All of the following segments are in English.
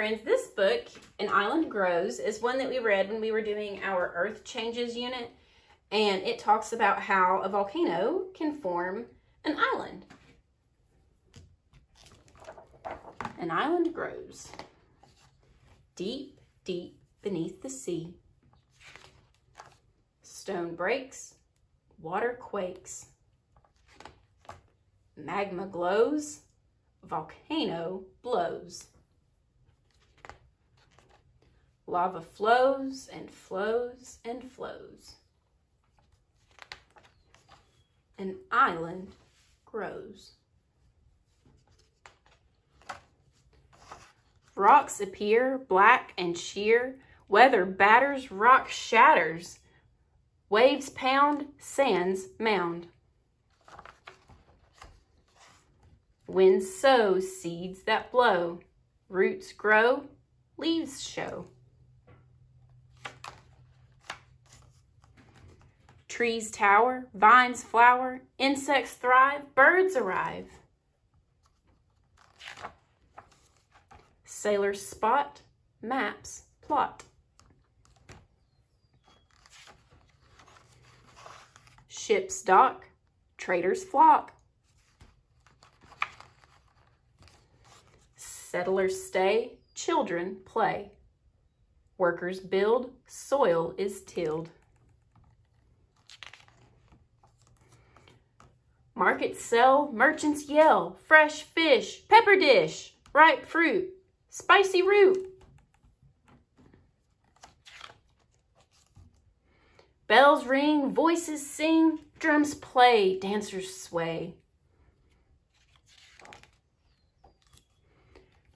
friends, this book, An Island Grows, is one that we read when we were doing our Earth Changes unit. And it talks about how a volcano can form an island. An island grows deep, deep beneath the sea. Stone breaks, water quakes. Magma glows, volcano blows. Lava flows and flows and flows. An island grows. Rocks appear black and sheer. Weather batters, rock shatters. Waves pound, sands mound. Wind sows seeds that blow. Roots grow, leaves show. Trees tower, vines flower, insects thrive, birds arrive. Sailors spot, maps plot. Ships dock, traders flock. Settlers stay, children play. Workers build, soil is tilled. Markets sell, merchants yell, fresh fish, pepper dish, ripe fruit, spicy root. Bells ring, voices sing, drums play, dancers sway.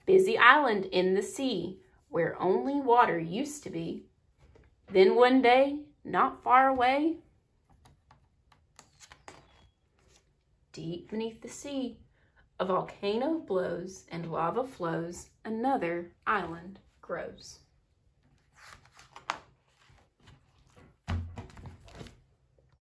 Busy island in the sea, where only water used to be. Then one day, not far away, deep beneath the sea, a volcano blows and lava flows, another island grows.